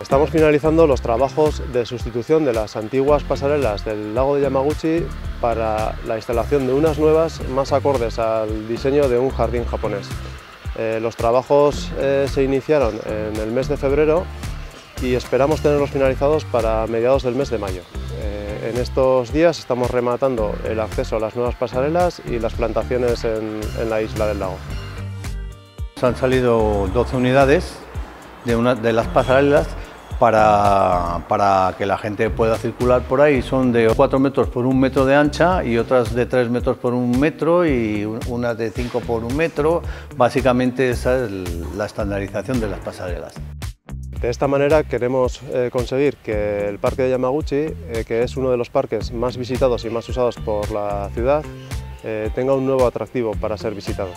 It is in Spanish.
Estamos finalizando los trabajos de sustitución de las antiguas pasarelas del lago de Yamaguchi para la instalación de unas nuevas más acordes al diseño de un jardín japonés. Eh, los trabajos eh, se iniciaron en el mes de febrero y esperamos tenerlos finalizados para mediados del mes de mayo. Eh, en estos días estamos rematando el acceso a las nuevas pasarelas y las plantaciones en, en la isla del lago. Han salido 12 unidades de, una, de las pasarelas para, para, que la gente pueda circular por ahí. Son de 4 metros por un metro de ancha y otras de 3 metros por un metro y unas de 5 por un metro. Básicamente esa es la estandarización de las pasarelas. De esta manera queremos eh, conseguir que el parque de Yamaguchi, eh, que es uno de los parques más visitados y más usados por la ciudad, eh, tenga un nuevo atractivo para ser visitado.